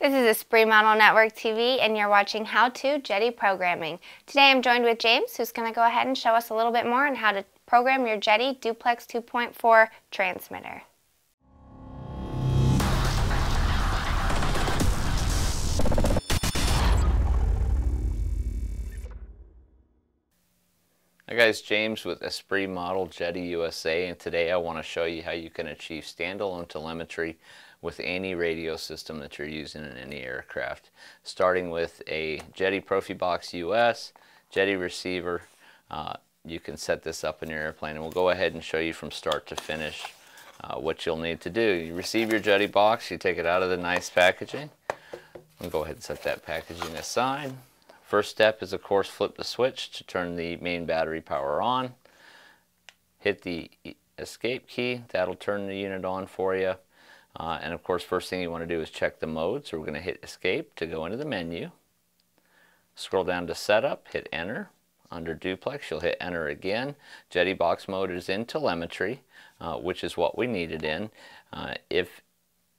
This is Esprit Model Network TV and you're watching How To Jeti Programming. Today I'm joined with James who's going to go ahead and show us a little bit more on how to program your Jeti Duplex 2.4 transmitter. Guys, James with Esprit Model Jeti USA and today I want to show you how you can achieve standalone telemetry with any radio system that you're using in any aircraft. Starting with a Jeti Profibox US, Jeti receiver, uh, you can set this up in your airplane and we'll go ahead and show you from start to finish uh, what you'll need to do. You receive your Jeti box, you take it out of the nice packaging. We'll go ahead and set that packaging aside. First step is of course flip the switch to turn the main battery power on. Hit the escape key, that'll turn the unit on for you. Uh, and of course first thing you want to do is check the mode. So we're going to hit escape to go into the menu. Scroll down to setup, hit enter. Under duplex you'll hit enter again. Jeti box mode is in telemetry, uh, which is what we needed in. Uh, if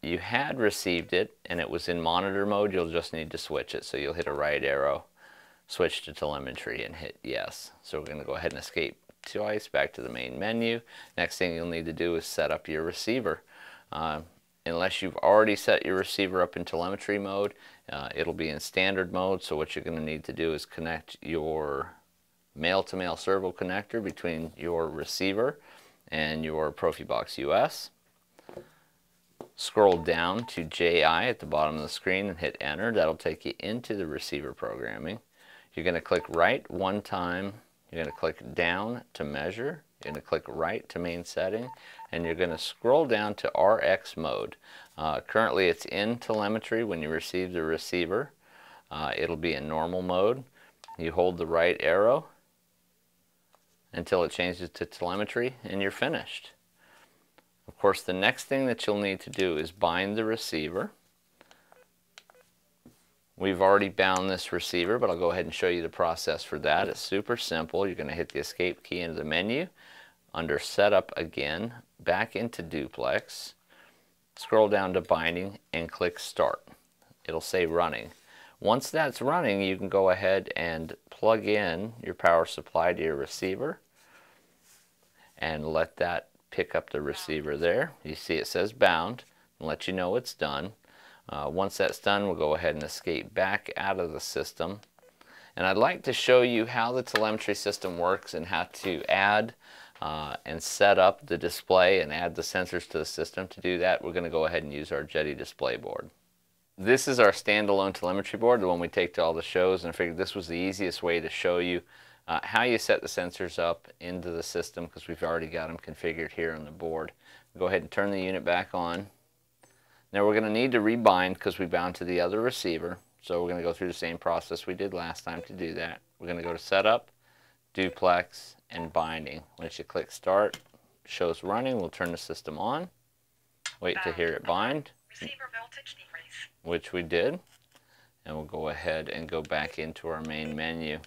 you had received it and it was in monitor mode, you'll just need to switch it. So you'll hit a right arrow switch to telemetry and hit yes. So we're going to go ahead and escape twice back to the main menu. Next thing you'll need to do is set up your receiver. Uh, unless you've already set your receiver up in telemetry mode, uh, it'll be in standard mode. So what you're going to need to do is connect your male-to-male -male servo connector between your receiver and your Profibox US. Scroll down to JI at the bottom of the screen and hit enter. That'll take you into the receiver programming. You're going to click right one time. You're going to click down to measure. You're going to click right to main setting. And you're going to scroll down to RX mode. Uh, currently it's in telemetry when you receive the receiver. Uh, it'll be in normal mode. You hold the right arrow until it changes to telemetry and you're finished. Of course the next thing that you'll need to do is bind the receiver. We've already bound this receiver, but I'll go ahead and show you the process for that. It's super simple. You're going to hit the escape key into the menu, under setup again, back into duplex, scroll down to binding and click start. It'll say running. Once that's running, you can go ahead and plug in your power supply to your receiver and let that pick up the receiver there. You see it says bound and let you know it's done. Uh, once that's done, we'll go ahead and escape back out of the system. And I'd like to show you how the telemetry system works and how to add uh, and set up the display and add the sensors to the system. To do that, we're going to go ahead and use our Jeti display board. This is our standalone telemetry board, the one we take to all the shows, and I figured this was the easiest way to show you uh, how you set the sensors up into the system because we've already got them configured here on the board. Go ahead and turn the unit back on. Now we're going to need to rebind because we bound to the other receiver. So we're going to go through the same process we did last time to do that. We're going to go to Setup, Duplex, and Binding. Once you click Start, shows running. We'll turn the system on. Wait to hear it bind, which we did. And we'll go ahead and go back into our main menu.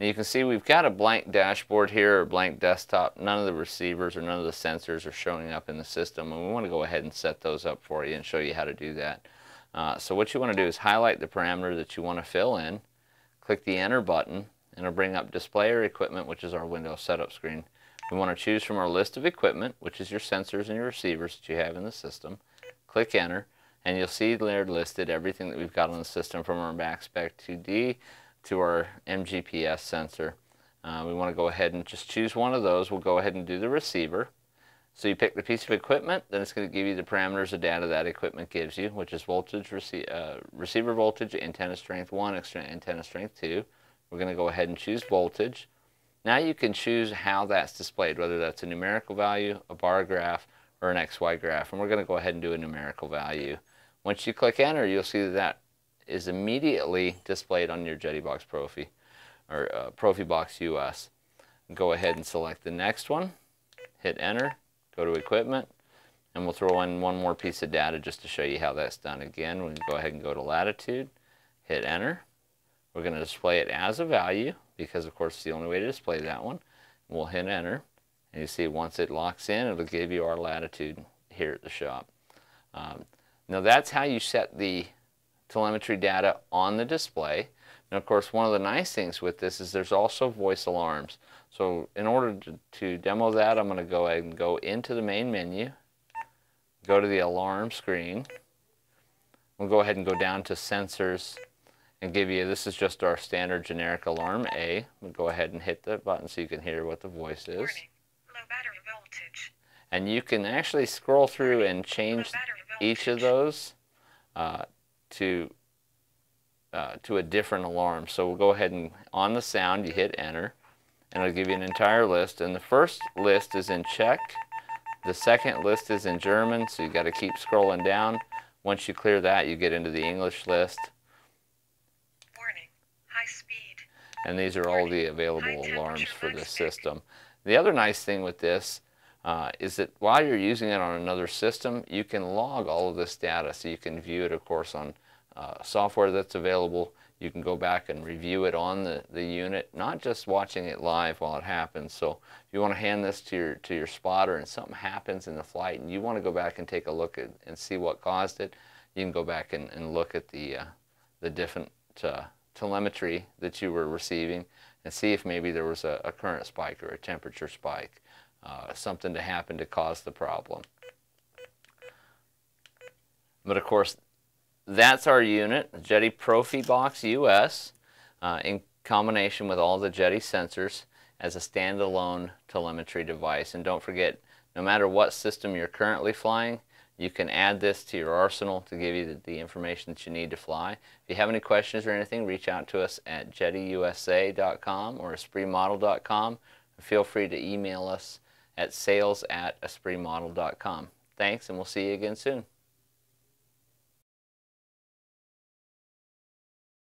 Now you can see we've got a blank dashboard here, or blank desktop. None of the receivers or none of the sensors are showing up in the system, and we want to go ahead and set those up for you and show you how to do that. Uh, so what you want to do is highlight the parameter that you want to fill in, click the Enter button, and it'll bring up Display or Equipment, which is our Windows setup screen. We want to choose from our list of equipment, which is your sensors and your receivers that you have in the system. Click Enter, and you'll see there listed everything that we've got on the system from our MaxSpec 2D to our MGPS sensor. Uh, we want to go ahead and just choose one of those. We'll go ahead and do the receiver. So you pick the piece of equipment, then it's going to give you the parameters of data that equipment gives you, which is voltage, rece uh, receiver voltage, antenna strength 1, antenna strength 2. We're going to go ahead and choose voltage. Now you can choose how that's displayed, whether that's a numerical value, a bar graph, or an XY graph. And we're going to go ahead and do a numerical value. Once you click enter, you'll see that, that is immediately displayed on your JetiBox Profi or uh, Profibox US. Go ahead and select the next one, hit enter, go to equipment, and we'll throw in one more piece of data just to show you how that's done. Again, we go ahead and go to latitude, hit enter. We're going to display it as a value because of course it's the only way to display that one. We'll hit enter and you see once it locks in it'll give you our latitude here at the shop. Um, now that's how you set the telemetry data on the display. And of course, one of the nice things with this is there's also voice alarms. So in order to, to demo that, I'm going to go ahead and go into the main menu, go to the alarm screen. We'll go ahead and go down to sensors and give you, this is just our standard generic alarm A. We'll go ahead and hit the button so you can hear what the voice is. Low battery voltage. And you can actually scroll through and change each of those uh, to uh, to a different alarm. So we'll go ahead and on the sound you hit enter and it'll give you an entire list and the first list is in Czech the second list is in German so you got to keep scrolling down once you clear that you get into the English list Warning. High speed. and these are all the available alarms for this system. The other nice thing with this uh, is that while you're using it on another system, you can log all of this data so you can view it, of course, on uh, software that's available. You can go back and review it on the, the unit, not just watching it live while it happens. So if you want to hand this to your, to your spotter and something happens in the flight and you want to go back and take a look at and see what caused it, you can go back and, and look at the, uh, the different uh, telemetry that you were receiving and see if maybe there was a, a current spike or a temperature spike, uh, something to happen to cause the problem. But of course, that's our unit, Jeti Profi Box US, uh, in combination with all the Jeti sensors as a standalone telemetry device. And don't forget, no matter what system you're currently flying, you can add this to your arsenal to give you the, the, information that you need to fly. If you have any questions or anything, reach out to us at jetiusa.com or espritmodel.com. Feel free to email us at sales at espritmodel.com. Thanks, and we'll see you again soon.